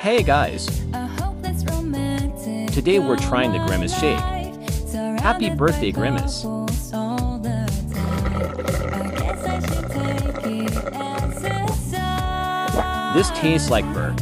Hey guys, today we're trying the Grimace shake. Happy birthday, Grimace. This tastes like burr.